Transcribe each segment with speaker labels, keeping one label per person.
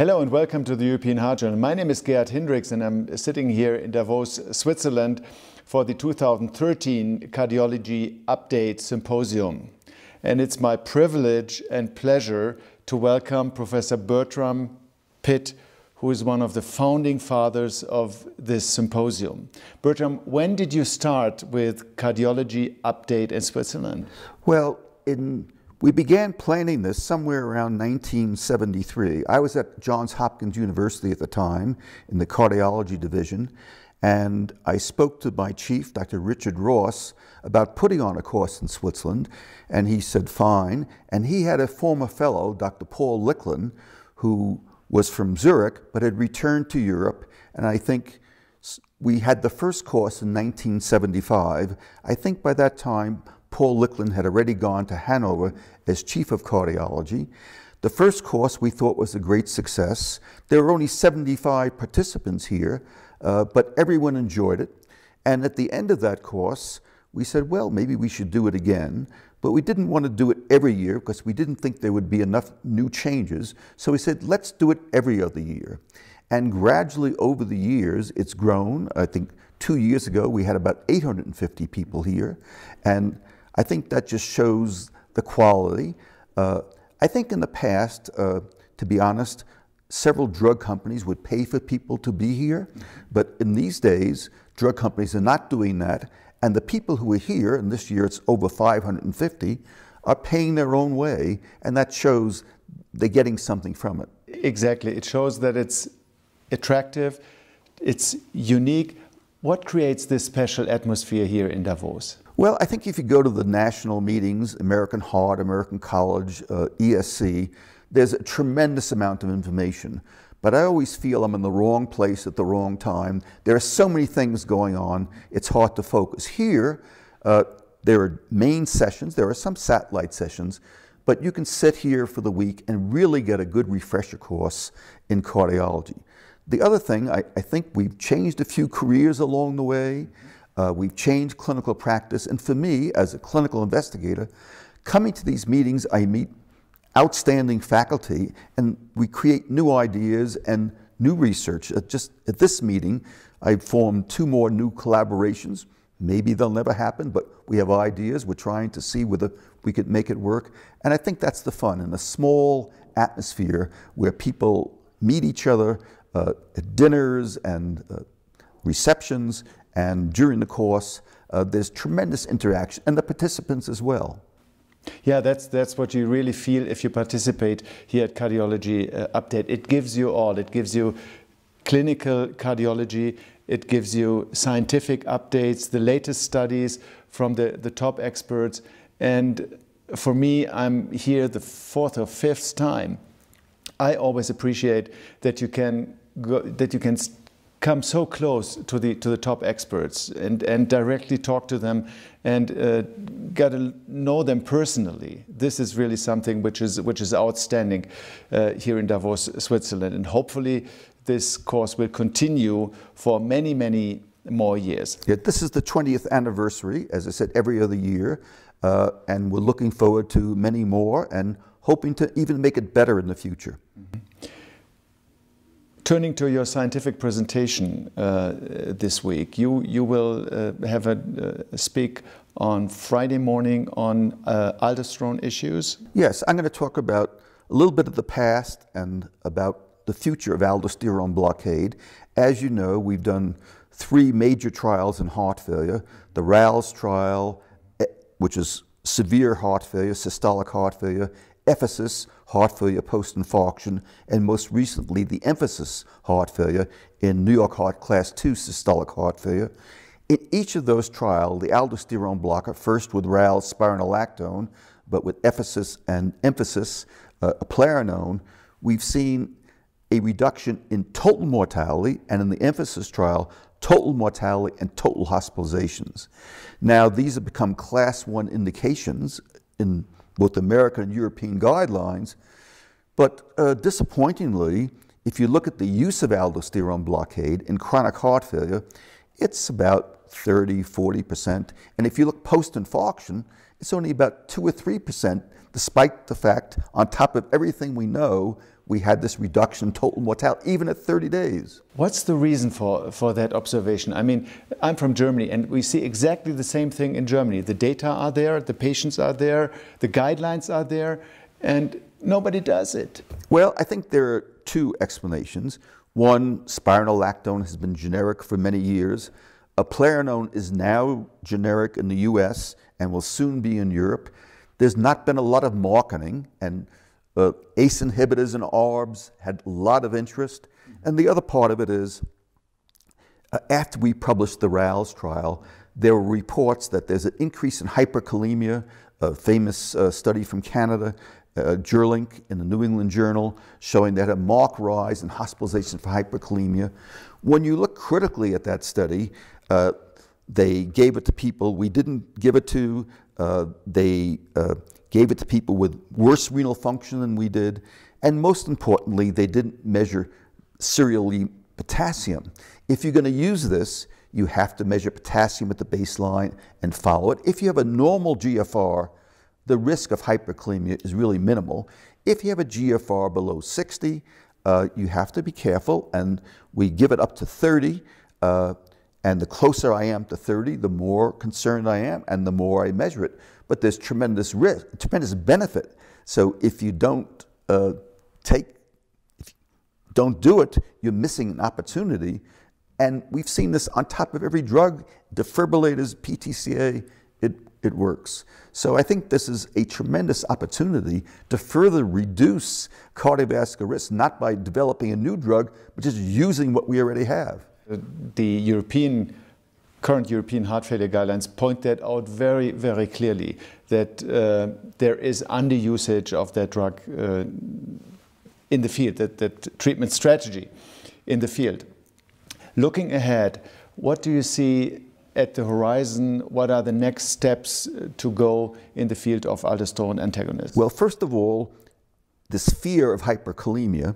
Speaker 1: Hello and welcome to the European Heart Journal. My name is Gerhard Hindricks and I'm sitting here in Davos, Switzerland for the 2013 Cardiology Update Symposium. And it's my privilege and pleasure to welcome Professor Bertram Pitt, who is one of the founding fathers of this symposium. Bertram, when did you start with Cardiology Update in Switzerland?
Speaker 2: Well, in we began planning this somewhere around 1973. I was at Johns Hopkins University at the time in the cardiology division, and I spoke to my chief, Dr. Richard Ross, about putting on a course in Switzerland, and he said fine. And he had a former fellow, Dr. Paul Lichtlen, who was from Zurich but had returned to Europe, and I think we had the first course in 1975. I think by that time, Paul Lichtlen had already gone to Hanover as chief of cardiology. The first course we thought was a great success. There were only 75 participants here, uh, but everyone enjoyed it. And at the end of that course, we said, well, maybe we should do it again. But we didn't want to do it every year because we didn't think there would be enough new changes. So we said, let's do it every other year. And gradually over the years, it's grown. I think two years ago, we had about 850 people here. And I think that just shows the quality. Uh, I think in the past, uh, to be honest, several drug companies would pay for people to be here, but in these days, drug companies are not doing that, and the people who are here, and this year it's over 550, are paying their own way, and that shows they're getting something from it.
Speaker 1: Exactly. It shows that it's attractive, it's unique. What creates this special atmosphere here in Davos?
Speaker 2: Well, I think if you go to the national meetings, American Heart, American College, uh, ESC, there's a tremendous amount of information. But I always feel I'm in the wrong place at the wrong time. There are so many things going on, it's hard to focus. Here, uh, there are main sessions, there are some satellite sessions, but you can sit here for the week and really get a good refresher course in cardiology. The other thing, I, I think we've changed a few careers along the way. Uh, we've changed clinical practice. And for me, as a clinical investigator, coming to these meetings, I meet outstanding faculty and we create new ideas and new research. Uh, just at this meeting, I formed two more new collaborations. Maybe they'll never happen, but we have ideas. We're trying to see whether we could make it work. And I think that's the fun in a small atmosphere where people meet each other uh, at dinners and uh, receptions and during the course, uh, there's tremendous interaction, and the participants as well.
Speaker 1: Yeah, that's that's what you really feel if you participate here at Cardiology uh, Update. It gives you all. It gives you clinical cardiology. It gives you scientific updates, the latest studies from the, the top experts. And for me, I'm here the fourth or fifth time. I always appreciate that you can go, that you can come so close to the to the top experts and and directly talk to them and uh, get to know them personally. This is really something which is which is outstanding uh, here in Davos, Switzerland, and hopefully this course will continue for many many more years.
Speaker 2: Yeah, this is the 20th anniversary, as I said, every other year, uh, and we're looking forward to many more and hoping to even make it better in the future. Mm -hmm.
Speaker 1: Turning to your scientific presentation uh, this week, you, you will uh, have a uh, speak on Friday morning on uh, aldosterone issues.
Speaker 2: Yes, I'm going to talk about a little bit of the past and about the future of aldosterone blockade. As you know, we've done three major trials in heart failure. The RALES trial, eh, which is severe heart failure, systolic heart failure, Ephesus, heart failure post-infarction, and most recently the EMPHASIS heart failure in New York Heart Class II systolic heart failure. In each of those trials, the aldosterone blocker, first with RAL spironolactone, but with Ephesus and EMPHASIS, uh, we've seen a reduction in total mortality, and in the EMPHASIS trial, total mortality and total hospitalizations. Now, these have become class one indications in both American and European guidelines. But uh, disappointingly, if you look at the use of aldosterone blockade in chronic heart failure, it's about 30, 40%. And if you look post infarction, it's only about 2 or 3%, despite the fact, on top of everything we know, we had this reduction in total mortality, even at 30 days.
Speaker 1: What's the reason for, for that observation? I mean, I'm from Germany, and we see exactly the same thing in Germany. The data are there, the patients are there, the guidelines are there, and nobody does it.
Speaker 2: Well, I think there are two explanations. One, spironolactone has been generic for many years. Eplerenone is now generic in the US and will soon be in Europe. There's not been a lot of marketing, and uh, ACE inhibitors and ARBs had a lot of interest. And the other part of it is, uh, after we published the RALES trial, there were reports that there's an increase in hyperkalemia, a famous uh, study from Canada, uh, Juurlink in the New England Journal, showing that a marked rise in hospitalization for hyperkalemia. When you look critically at that study, uh, they gave it to people we didn't give it to. Uh, they uh, gave it to people with worse renal function than we did. And most importantly, they didn't measure serially potassium. If you're going to use this, you have to measure potassium at the baseline and follow it. If you have a normal GFR, the risk of hyperkalemia is really minimal. If you have a GFR below 60, uh, you have to be careful, and we give it up to 30. Uh, and the closer I am to 30, the more concerned I am, and the more I measure it but there's tremendous risk, tremendous benefit. So if you don't uh, take, you don't do it, you're missing an opportunity. And we've seen this on top of every drug, defibrillators, PTCA, it, it works. So I think this is a tremendous opportunity to further reduce cardiovascular risk, not by developing a new drug, but just using what we already have.
Speaker 1: The European current European heart failure guidelines point that out very, very clearly that uh, there is underusage of that drug uh, in the field, that, that treatment strategy in the field. Looking ahead, what do you see at the horizon? What are the next steps to go in the field of aldosterone antagonists?
Speaker 2: Well, first of all, this fear of hyperkalemia,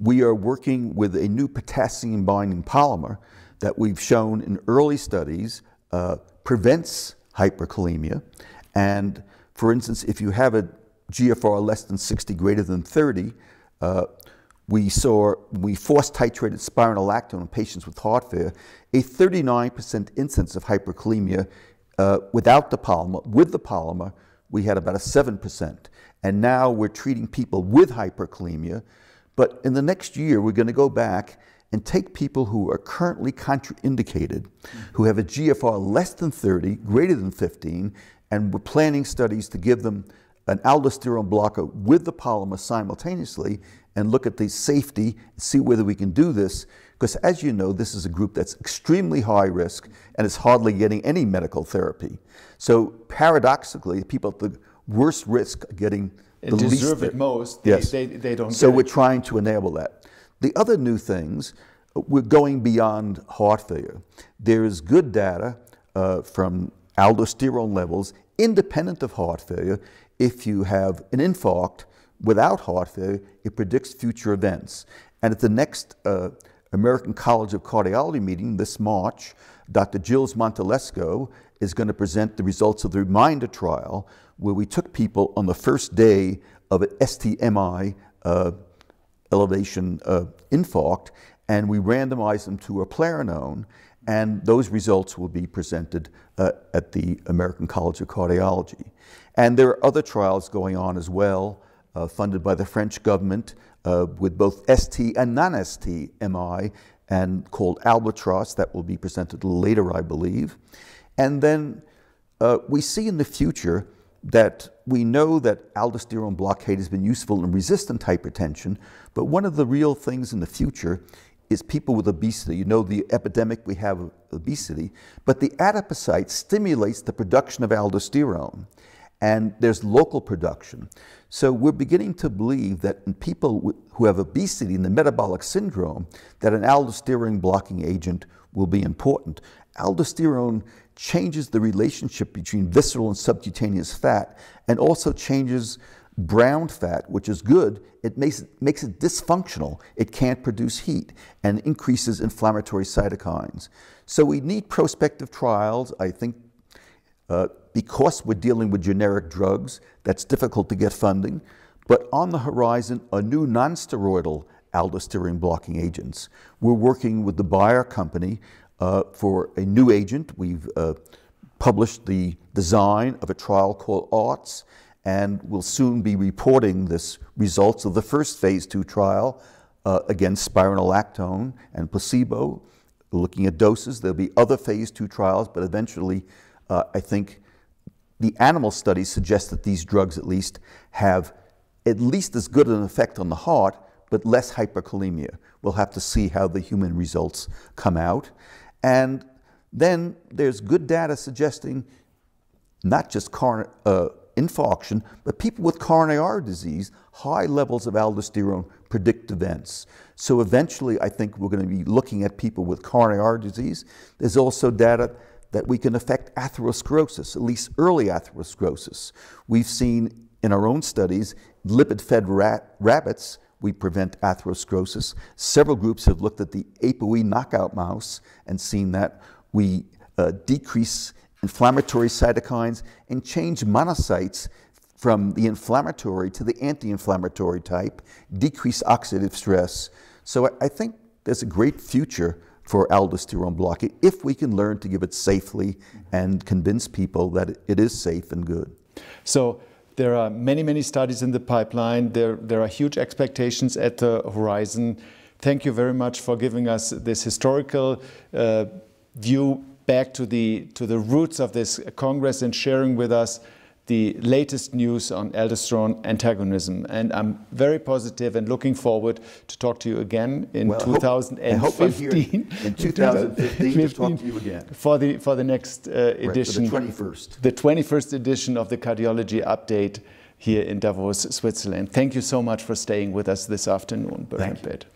Speaker 2: we are working with a new potassium binding polymer that we've shown in early studies uh, prevents hyperkalemia. And for instance, if you have a GFR less than 60, greater than 30, uh, we saw, we force titrated spironolactone in patients with heart failure, a 39% incidence of hyperkalemia uh, without the polymer. With the polymer, we had about a 7%. And now we're treating people with hyperkalemia. But in the next year, we're going to go back and take people who are currently contraindicated, who have a GFR less than 30, greater than 15, and we're planning studies to give them an aldosterone blocker with the polymer simultaneously and look at the safety, and see whether we can do this. Because as you know, this is a group that's extremely high risk and is hardly getting any medical therapy. So paradoxically, people at the worst risk are getting the
Speaker 1: deserve it most.
Speaker 2: Yes.
Speaker 1: They, they, they don't.
Speaker 2: So we're trying to enable that. The other new things, we're going beyond heart failure. There is good data uh, from aldosterone levels independent of heart failure. If you have an infarct without heart failure, it predicts future events. And at the next uh, American College of Cardiology meeting this March, Dr. Gilles Montalescot is going to present the results of the Reminder trial, where we took people on the first day of an STMI uh, elevation uh, infarct, and we randomized them to eplerenone, and those results will be presented uh, at the American College of Cardiology. And there are other trials going on as well, uh, funded by the French government uh, with both ST and non-ST MI, and called Albatross, that will be presented later, I believe. And then uh, we see in the future that we know that aldosterone blockade has been useful in resistant hypertension, but one of the real things in the future is people with obesity. You know the epidemic we have of obesity, but the adipocyte stimulates the production of aldosterone, and there's local production. So we're beginning to believe that in people who have obesity and the metabolic syndrome, that an aldosterone blocking agent will be important. Aldosterone changes the relationship between visceral and subcutaneous fat and also changes brown fat, which is good, it makes, makes it dysfunctional. It can't produce heat and increases inflammatory cytokines. So we need prospective trials. I think uh, because we're dealing with generic drugs, that's difficult to get funding. But on the horizon, a new non-steroidal aldosterone blocking agents. We're working with the Bayer company uh, for a new agent. We've uh, published the design of a trial called ARTS, and we'll soon be reporting this results of the first phase two trial uh, against spironolactone and placebo, looking at doses. There'll be other phase two trials, but eventually, uh, I think the animal studies suggest that these drugs at least have at least as good an effect on the heart, but less hyperkalemia. We'll have to see how the human results come out. And then there's good data suggesting not just uh, infarction, but people with coronary artery disease, high levels of aldosterone predict events. So eventually, I think we're going to be looking at people with coronary artery disease. There's also data that we can affect atherosclerosis, at least early atherosclerosis. We've seen in our own studies, lipid-fed rat, rabbits, we prevent atherosclerosis. Several groups have looked at the ApoE knockout mouse and seen that we uh, decrease inflammatory cytokines and change monocytes from the inflammatory to the anti-inflammatory type, decrease oxidative stress. So I, I think there's a great future for aldosterone blocking if we can learn to give it safely and convince people that it is safe and good.
Speaker 1: So there are many, many studies in the pipeline. There, there are huge expectations at the horizon. Thank you very much for giving us this historical uh, view back to the, to the roots of this Congress and sharing with us the latest news on aldosterone antagonism. And I'm very positive and looking forward to talk to you again in well, 2015. I hope, here
Speaker 2: in 2015 to talk to you again.
Speaker 1: For the, for the next uh, edition.
Speaker 2: Right, the 21st.
Speaker 1: The 21st edition of the Cardiology Update here in Davos, Switzerland. Thank you so much for staying with us this afternoon, Bernd